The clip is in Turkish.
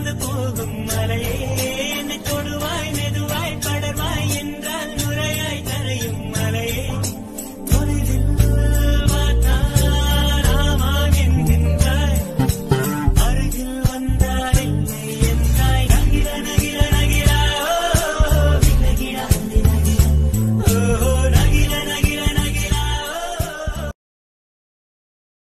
bulunmaz